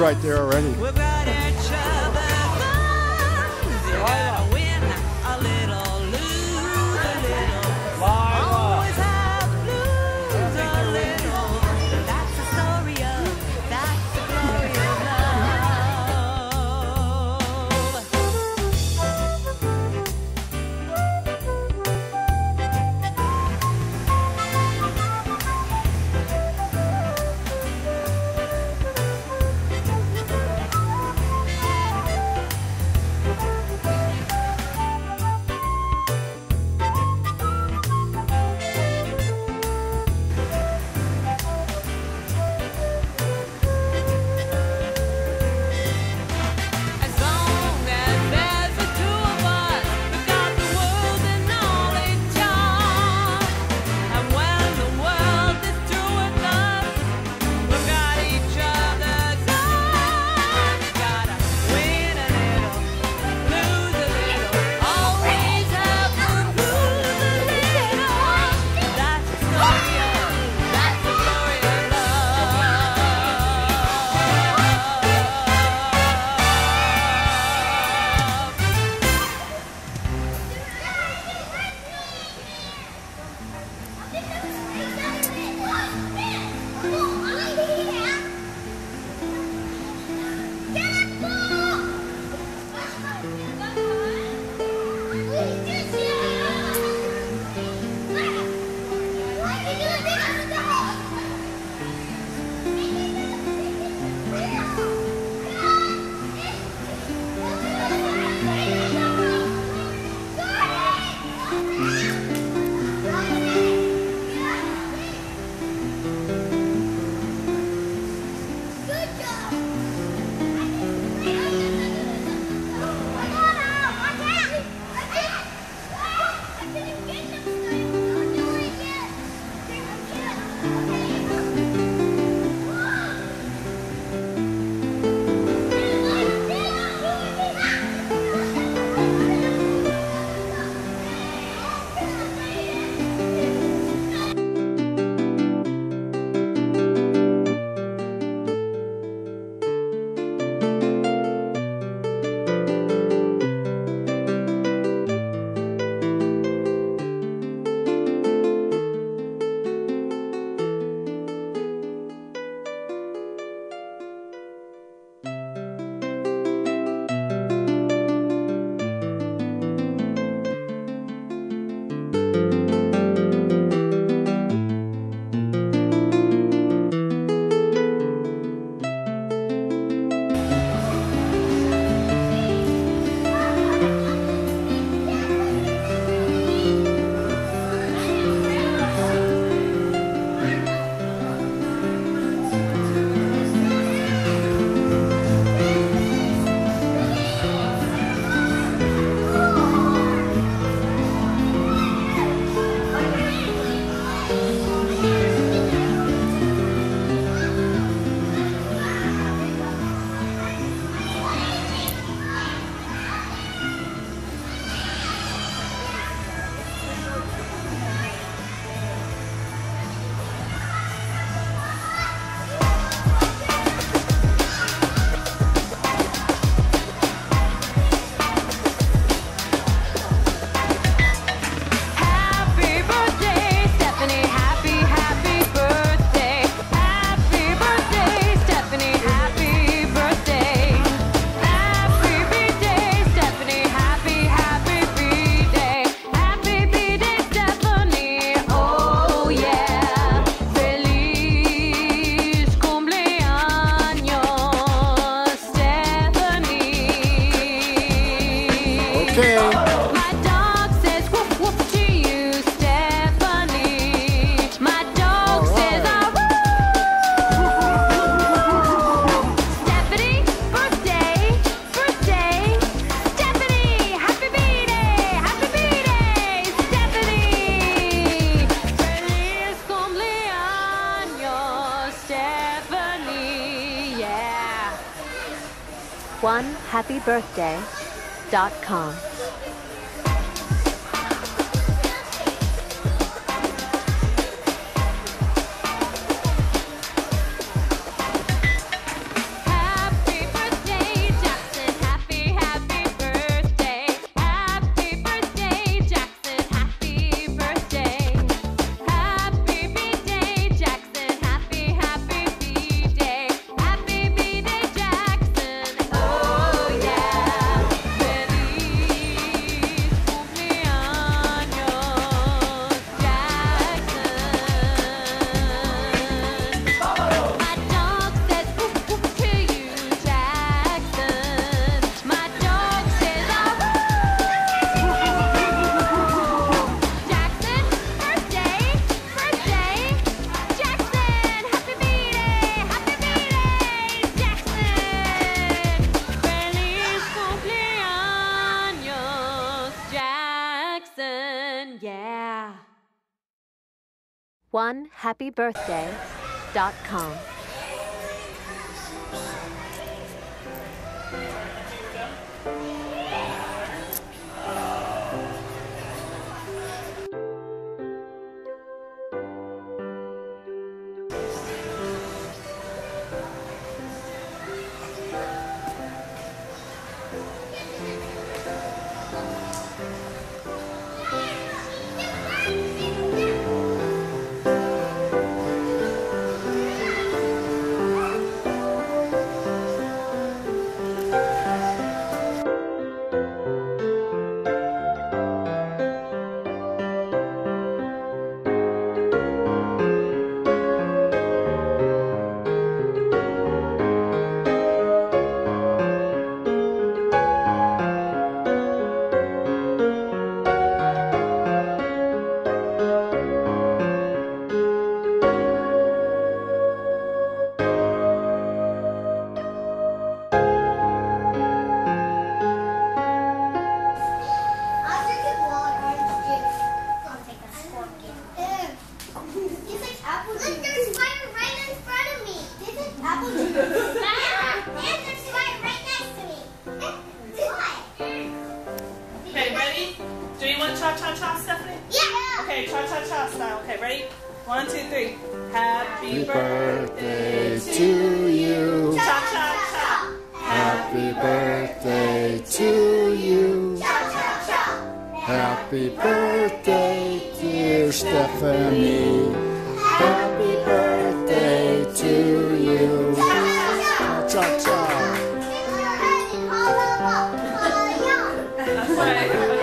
Right there already. onehappybirthday.com. onehappybirthday.com. This is apple juice. Look, there's fire right in front of me. This is apple juice. and there's fire right next to me. What? Okay, ready? Do you want cha cha cha, Stephanie? Yeah. Okay, cha cha cha style. Okay, ready? One, two, three. Happy Happy birthday birthday to you. Cha cha cha. Happy birthday to you. Cha-cha-cha. Happy birthday, dear Stephanie. Happy はい、